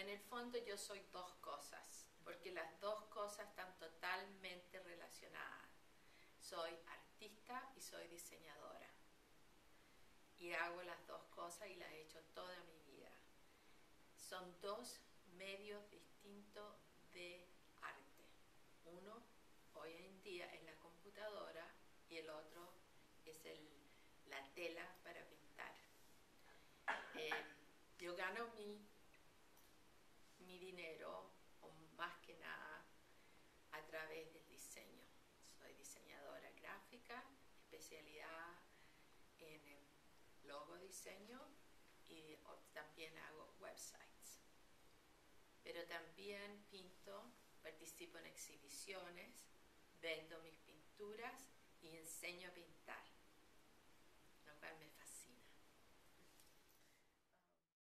en el fondo yo soy dos cosas, porque las dos cosas están totalmente relacionadas. Soy artista y soy diseñadora. Y hago las dos cosas y las he hecho toda mi vida. Son dos medios distintos de arte. Uno hoy en día es la computadora y el otro es el, la tela para pintar. Eh, yo gano mi, Soy diseñadora gráfica, especialidad en logo diseño y también hago websites. Pero también pinto, participo en exhibiciones, vendo mis pinturas y enseño a pintar.